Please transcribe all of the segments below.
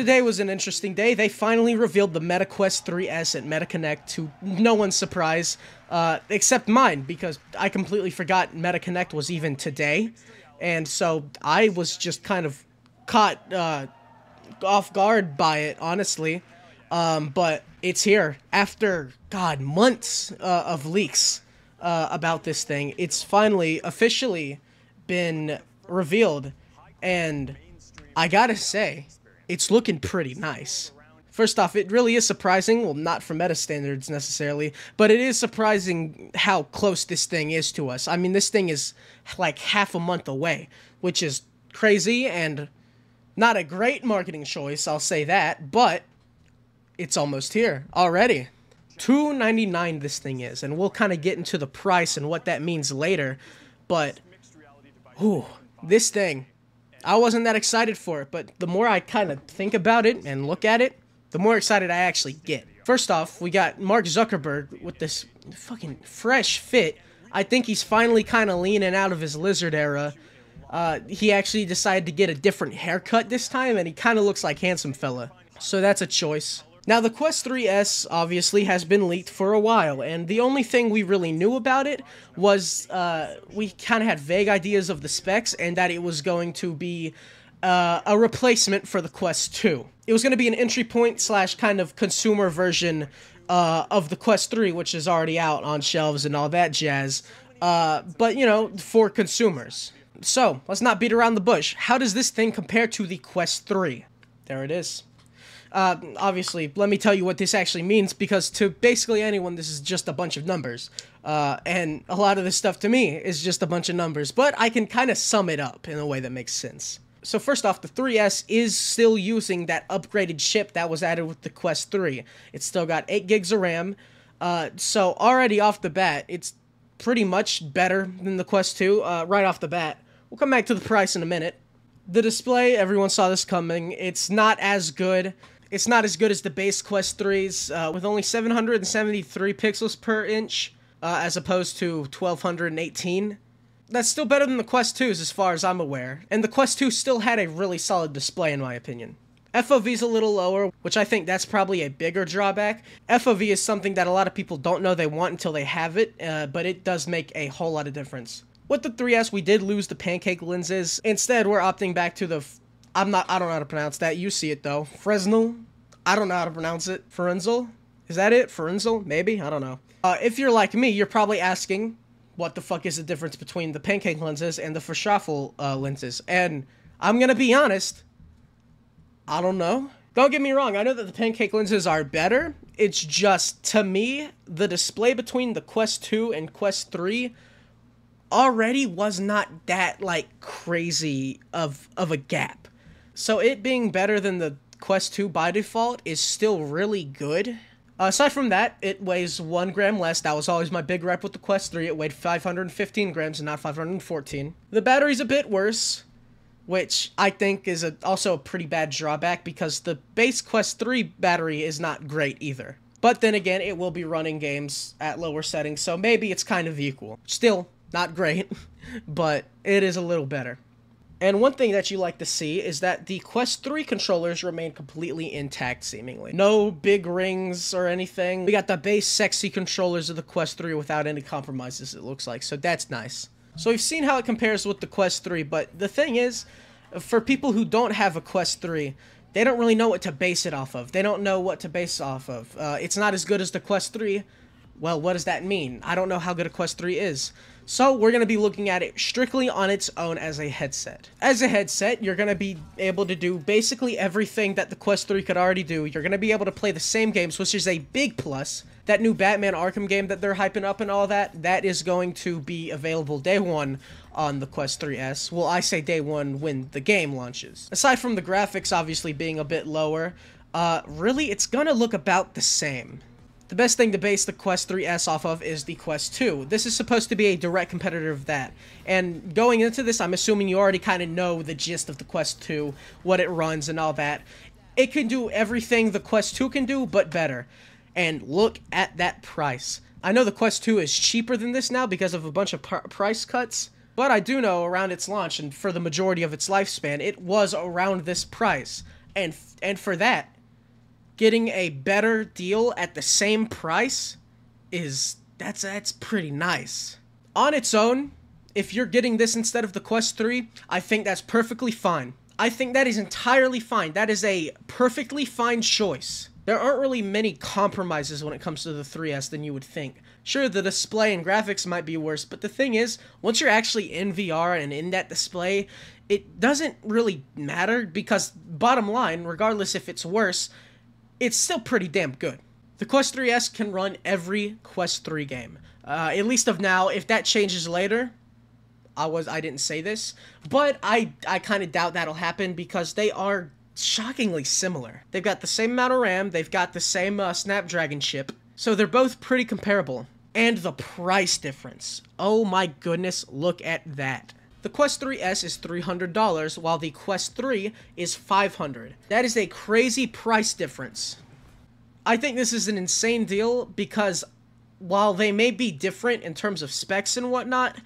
Today was an interesting day. They finally revealed the MetaQuest 3S at MetaConnect to no one's surprise, uh, except mine, because I completely forgot MetaConnect was even today. And so I was just kind of caught uh, off guard by it, honestly. Um, but it's here after, God, months uh, of leaks uh, about this thing. It's finally officially been revealed. And I gotta say, it's looking pretty nice. First off, it really is surprising, well, not for meta standards necessarily, but it is surprising how close this thing is to us. I mean, this thing is like half a month away, which is crazy and not a great marketing choice, I'll say that, but it's almost here already. 299 this thing is, and we'll kind of get into the price and what that means later, but whew, this thing I wasn't that excited for it, but the more I kind of think about it and look at it, the more excited I actually get. First off, we got Mark Zuckerberg with this fucking fresh fit. I think he's finally kind of leaning out of his lizard era. Uh, he actually decided to get a different haircut this time, and he kind of looks like handsome fella. So that's a choice. Now, the Quest 3S obviously has been leaked for a while, and the only thing we really knew about it was uh, we kind of had vague ideas of the specs and that it was going to be uh, a replacement for the Quest 2. It was going to be an entry point slash kind of consumer version uh, of the Quest 3, which is already out on shelves and all that jazz, uh, but you know, for consumers. So, let's not beat around the bush. How does this thing compare to the Quest 3? There it is. Uh, obviously, let me tell you what this actually means because to basically anyone, this is just a bunch of numbers. Uh, and a lot of this stuff to me is just a bunch of numbers, but I can kind of sum it up in a way that makes sense. So first off, the 3S is still using that upgraded chip that was added with the Quest 3. It's still got 8 gigs of RAM, uh, so already off the bat, it's pretty much better than the Quest 2, uh, right off the bat. We'll come back to the price in a minute. The display, everyone saw this coming. It's not as good it's not as good as the base Quest 3s, uh, with only 773 pixels per inch, uh, as opposed to 1218. That's still better than the Quest 2s as far as I'm aware, and the Quest 2 still had a really solid display in my opinion. FOV's a little lower, which I think that's probably a bigger drawback. FOV is something that a lot of people don't know they want until they have it, uh, but it does make a whole lot of difference. With the 3S, we did lose the pancake lenses. Instead, we're opting back to the I'm not. I don't know how to pronounce that. You see it though. Fresnel. I don't know how to pronounce it. Frenzel. Is that it? Frenzel? Maybe. I don't know. Uh, if you're like me, you're probably asking, what the fuck is the difference between the pancake lenses and the Verschaffel uh, lenses? And I'm gonna be honest. I don't know. Don't get me wrong. I know that the pancake lenses are better. It's just to me, the display between the Quest 2 and Quest 3 already was not that like crazy of of a gap. So it being better than the Quest 2 by default is still really good. Uh, aside from that, it weighs 1 gram less. That was always my big rep with the Quest 3. It weighed 515 grams and not 514. The battery's a bit worse, which I think is a, also a pretty bad drawback because the base Quest 3 battery is not great either. But then again, it will be running games at lower settings, so maybe it's kind of equal. Still, not great, but it is a little better. And one thing that you like to see is that the Quest 3 controllers remain completely intact, seemingly. No big rings or anything. We got the base sexy controllers of the Quest 3 without any compromises, it looks like, so that's nice. So we've seen how it compares with the Quest 3, but the thing is, for people who don't have a Quest 3, they don't really know what to base it off of. They don't know what to base off of. Uh, it's not as good as the Quest 3. Well, what does that mean? I don't know how good a Quest 3 is. So we're going to be looking at it strictly on its own as a headset. As a headset, you're going to be able to do basically everything that the Quest 3 could already do. You're going to be able to play the same games, which is a big plus. That new Batman Arkham game that they're hyping up and all that, that is going to be available day one on the Quest 3S. Well, I say day one when the game launches. Aside from the graphics obviously being a bit lower, uh, really, it's gonna look about the same. The best thing to base the Quest 3S off of is the Quest 2. This is supposed to be a direct competitor of that. And going into this, I'm assuming you already kind of know the gist of the Quest 2, what it runs and all that. It can do everything the Quest 2 can do, but better. And look at that price. I know the Quest 2 is cheaper than this now because of a bunch of price cuts, but I do know around its launch and for the majority of its lifespan, it was around this price. And and for that, getting a better deal at the same price is that's that's pretty nice. On its own, if you're getting this instead of the Quest 3, I think that's perfectly fine. I think that is entirely fine. That is a perfectly fine choice. There aren't really many compromises when it comes to the 3S than you would think. Sure, the display and graphics might be worse, but the thing is, once you're actually in VR and in that display, it doesn't really matter because, bottom line, regardless if it's worse, it's still pretty damn good. The Quest 3S can run every Quest 3 game. Uh, at least of now, if that changes later, I was I didn't say this, but I I kind of doubt that'll happen because they are shockingly similar. They've got the same amount of RAM, they've got the same uh, Snapdragon chip, so they're both pretty comparable. And the price difference. Oh my goodness, look at that. The Quest 3S is $300, while the Quest 3 is $500. That is a crazy price difference. I think this is an insane deal because while they may be different in terms of specs and whatnot,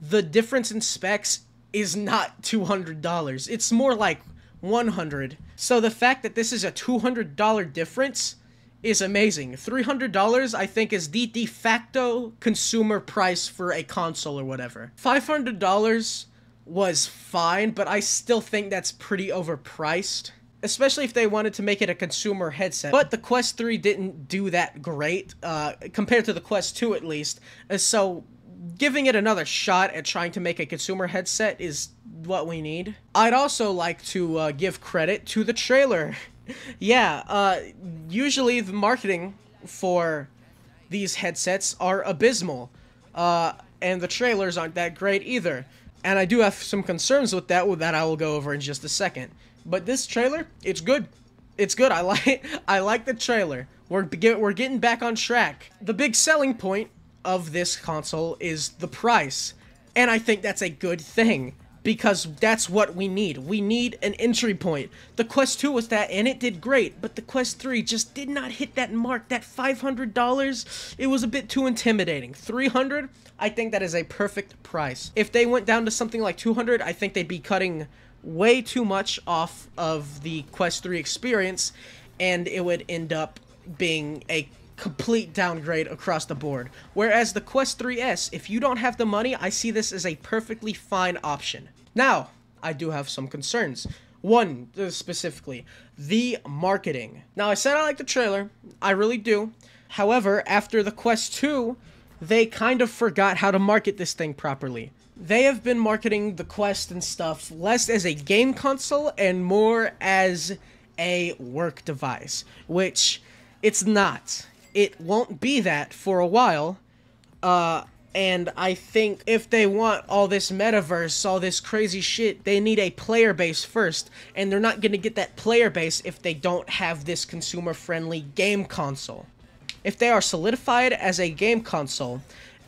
the difference in specs is not $200. It's more like $100. So the fact that this is a $200 difference is amazing. $300 I think is the de facto consumer price for a console or whatever. $500 was fine, but I still think that's pretty overpriced. Especially if they wanted to make it a consumer headset. But the Quest 3 didn't do that great, uh, compared to the Quest 2 at least. So giving it another shot at trying to make a consumer headset is what we need. I'd also like to uh, give credit to the trailer. Yeah, uh, usually the marketing for these headsets are abysmal, uh, and the trailers aren't that great either. And I do have some concerns with that, that I will go over in just a second. But this trailer, it's good. It's good. I like I like the trailer. We're we're getting back on track. The big selling point of this console is the price. And I think that's a good thing because that's what we need. We need an entry point. The Quest 2 was that and it did great, but the Quest 3 just did not hit that mark, that $500. It was a bit too intimidating. 300, I think that is a perfect price. If they went down to something like 200, I think they'd be cutting way too much off of the Quest 3 experience and it would end up being a complete downgrade across the board. Whereas the Quest 3S, if you don't have the money, I see this as a perfectly fine option. Now, I do have some concerns. One, uh, specifically, the marketing. Now, I said I like the trailer. I really do. However, after the Quest 2, they kind of forgot how to market this thing properly. They have been marketing the Quest and stuff less as a game console and more as a work device, which it's not it won't be that for a while. Uh, and I think if they want all this metaverse, all this crazy shit, they need a player base first. And they're not going to get that player base if they don't have this consumer friendly game console. If they are solidified as a game console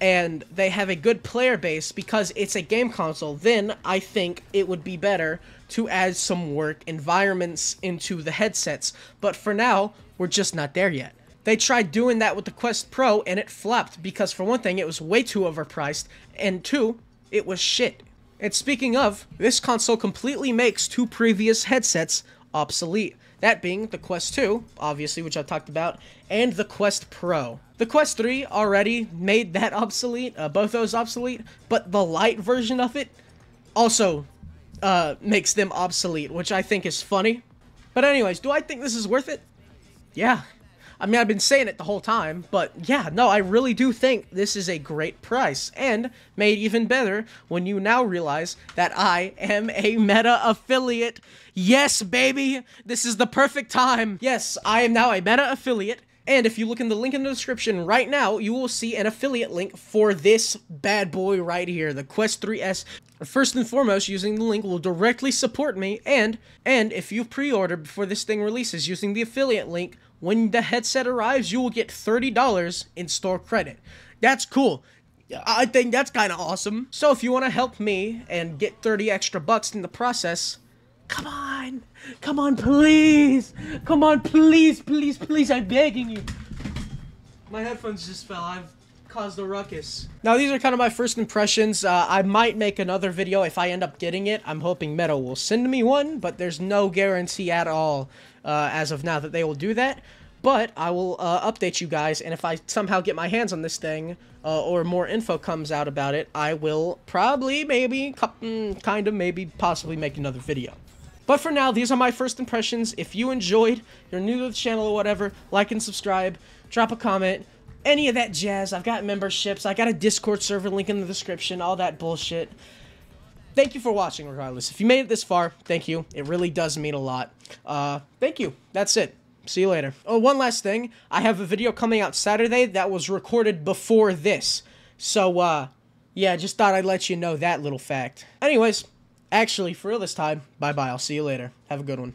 and they have a good player base because it's a game console, then I think it would be better to add some work environments into the headsets. But for now, we're just not there yet. They tried doing that with the Quest Pro and it flopped because for one thing, it was way too overpriced, and two, it was shit. And speaking of, this console completely makes two previous headsets obsolete. That being the Quest 2, obviously, which I've talked about, and the Quest Pro. The Quest 3 already made that obsolete, uh, both those obsolete, but the light version of it also uh, makes them obsolete, which I think is funny. But anyways, do I think this is worth it? Yeah, I mean, I've been saying it the whole time, but yeah, no, I really do think this is a great price, and made even better when you now realize that I am a Meta affiliate. Yes, baby! This is the perfect time! Yes, I am now a Meta affiliate, and if you look in the link in the description right now, you will see an affiliate link for this bad boy right here, the Quest 3S. First and foremost, using the link will directly support me, and and if you pre-order before this thing releases using the affiliate link, when the headset arrives, you will get $30 in store credit. That's cool. I think that's kind of awesome. So if you want to help me and get 30 extra bucks in the process, come on. Come on, please. Come on, please, please, please. I'm begging you. My headphones just fell. I've caused a ruckus. Now, these are kind of my first impressions. Uh, I might make another video if I end up getting it. I'm hoping Meta will send me one, but there's no guarantee at all uh, as of now that they will do that. But I will uh, update you guys, and if I somehow get my hands on this thing, uh, or more info comes out about it, I will probably, maybe, mm, kind of, maybe, possibly make another video. But for now, these are my first impressions. If you enjoyed, you're new to the channel or whatever, like and subscribe, drop a comment, any of that jazz. I've got memberships, I got a Discord server link in the description, all that bullshit. Thank you for watching, regardless. If you made it this far, thank you. It really does mean a lot. Uh, thank you. That's it. See you later. Oh, one last thing. I have a video coming out Saturday that was recorded before this. So, uh, yeah, just thought I'd let you know that little fact. Anyways, actually, for real this time, bye-bye. I'll see you later. Have a good one.